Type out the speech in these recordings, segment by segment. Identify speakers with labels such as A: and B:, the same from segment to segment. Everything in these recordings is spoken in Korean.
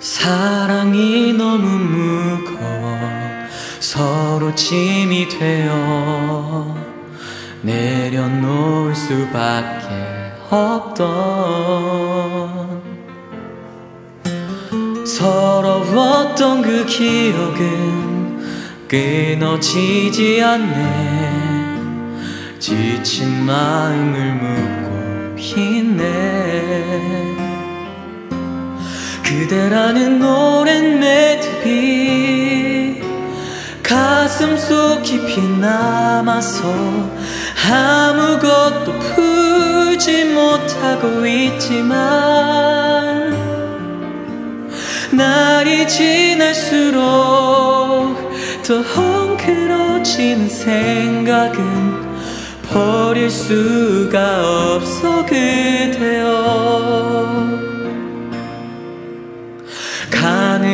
A: 사랑이 너무 무거워 서로 짐이 되어 내려놓을 수밖에 없던 서러웠던 그 기억은 끊어지지 않네. 지친 마음을 묻고 있네 그대라는 오랜 매듭이 가슴 속 깊이 남아서 아무것도 풀지 못하고 있지만 날이 지날수록 더 헝클어지는 생각은 버릴 수가 없어 그대여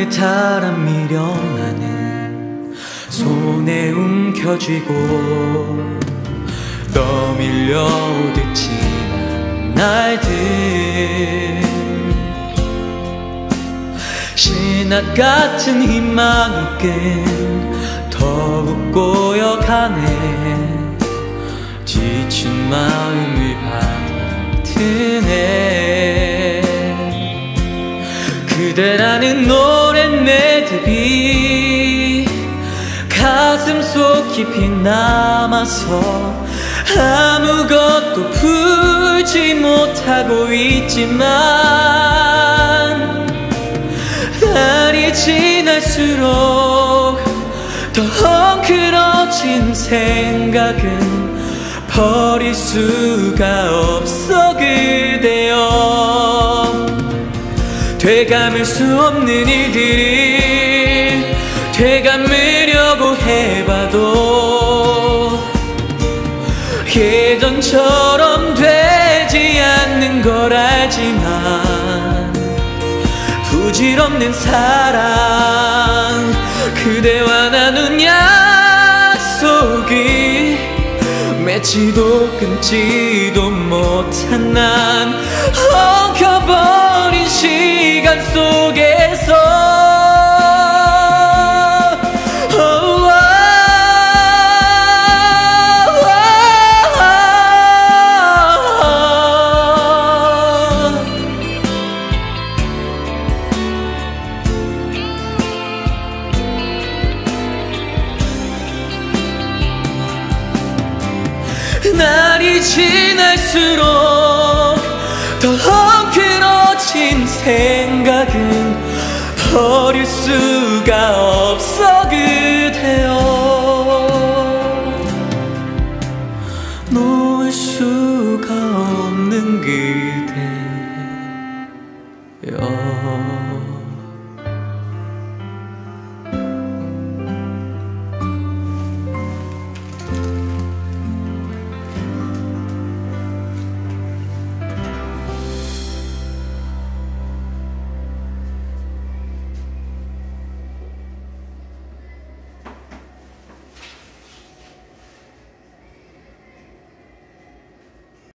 A: 가느다란 미련만은 손에 움켜쥐고 떠밀려 오듯 지난 날들 신앗 같은 희망이 끈 더욱 꼬여가네. 지친 마음을 받아드네. 그대라는 오 랜 매듭이 가슴 속 깊이 남아서 아무것도 풀지 못하고 있지만 날이 지날수록 더 헝클어진 생각은 버릴 수가 없어 그대여 되감을 수 없는 일들이 되감으려고 해봐도 예전처럼 되지 않는 걸 알지만 부질없는 사랑 그대와 나눈 약속이 맺지도 끊지도 못한 난 지날수록 더 헝클어진 생각은 버릴 수가 없어. 그대여